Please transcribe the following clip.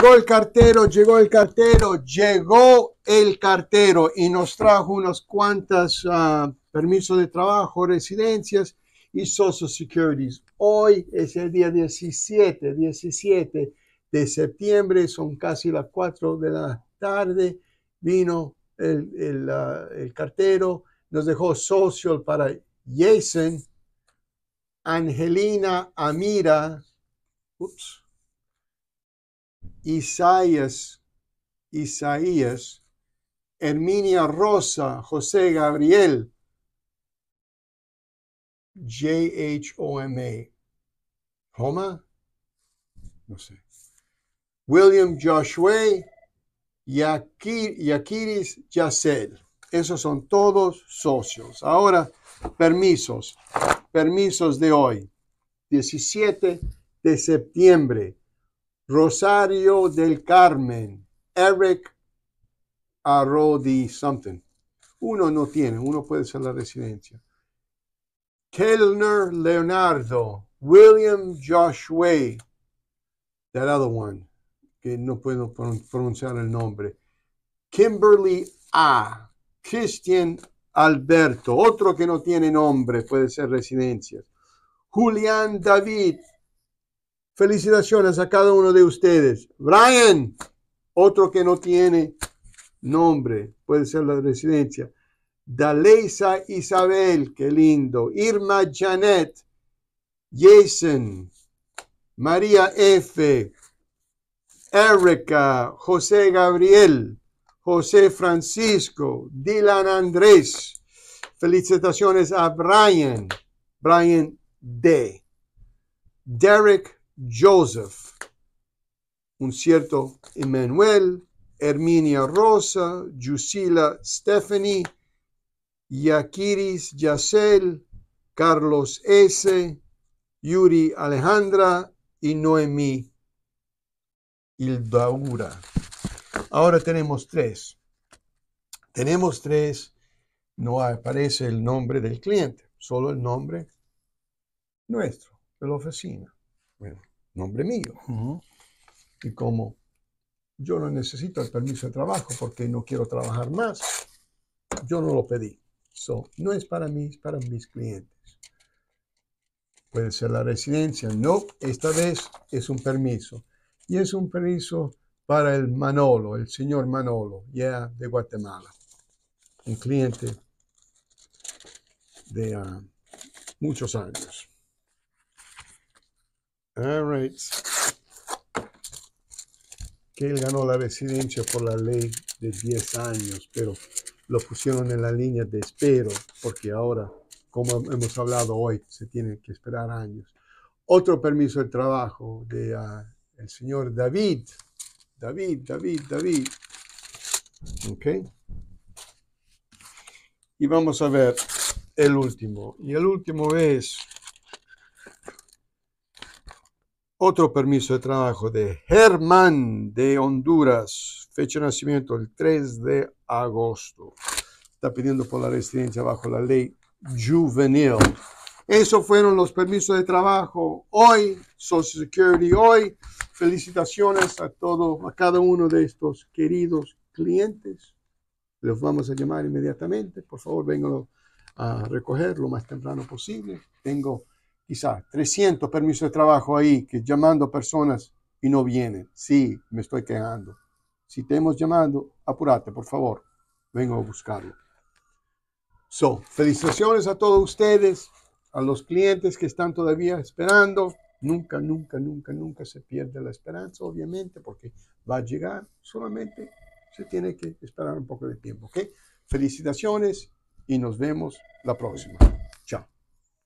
Llegó el cartero, llegó el cartero, llegó el cartero y nos trajo unos cuantos ah, permisos de trabajo, residencias y Social Securities. Hoy es el día 17, 17 de septiembre, son casi las 4 de la tarde. Vino el, el, ah, el cartero, nos dejó social para Jason, Angelina Amira, ups, Isaías, Isaías, Herminia Rosa, José Gabriel, J-H-O-M-A. Homa? No sé. William Joshua, Yakiris Yacel. Esos son todos socios. Ahora, permisos. Permisos de hoy. 17 de septiembre. Rosario del Carmen. Eric Arrodi something. Uno no tiene, uno puede ser la residencia. Kellner Leonardo. William Joshua. That other one, que no puedo pronunciar el nombre. Kimberly A. Christian Alberto, otro que no tiene nombre, puede ser residencias. Julián David, felicitaciones a cada uno de ustedes. Brian, otro que no tiene nombre, puede ser la residencia. Daleisa Isabel, qué lindo. Irma Janet, Jason, María F., Erika, José Gabriel, José Francisco, Dylan Andrés. Felicitaciones a Brian, Brian D. Derek Joseph, un cierto Emmanuel, Herminia Rosa, Jusila Stephanie, Yakiris Yacel, Carlos S., Yuri Alejandra y Noemí Hildaura. Ahora tenemos tres. Tenemos tres. No aparece el nombre del cliente, solo el nombre nuestro, de la oficina. Bueno, nombre mío. Y como yo no necesito el permiso de trabajo porque no quiero trabajar más, yo no lo pedí. So, no es para mí, es para mis clientes. Puede ser la residencia. No, esta vez es un permiso. Y es un permiso para el Manolo, el señor Manolo, ya de Guatemala, un cliente de uh, muchos años. All right. Que él ganó la residencia por la ley de 10 años, pero lo pusieron en la línea de espero, porque ahora, como hemos hablado hoy, se tiene que esperar años. Otro permiso de trabajo de uh, el señor David David, David, David. ¿Ok? Y vamos a ver el último. Y el último es otro permiso de trabajo de Germán de Honduras. Fecha de nacimiento el 3 de agosto. Está pidiendo por la residencia bajo la ley juvenil. Esos fueron los permisos de trabajo hoy, Social Security hoy. Felicitaciones a todo, a cada uno de estos queridos clientes. Los vamos a llamar inmediatamente. Por favor, vengan a recoger lo más temprano posible. Tengo quizá 300 permisos de trabajo ahí que llamando personas y no vienen. Sí, me estoy quejando. Si te hemos llamado, apúrate, por favor. Vengo a buscarlo. So, felicitaciones a todos ustedes, a los clientes que están todavía esperando. Nunca, nunca, nunca, nunca se pierde la esperanza, obviamente, porque va a llegar, solamente se tiene que esperar un poco de tiempo, ¿ok? Felicitaciones y nos vemos la próxima. Chao.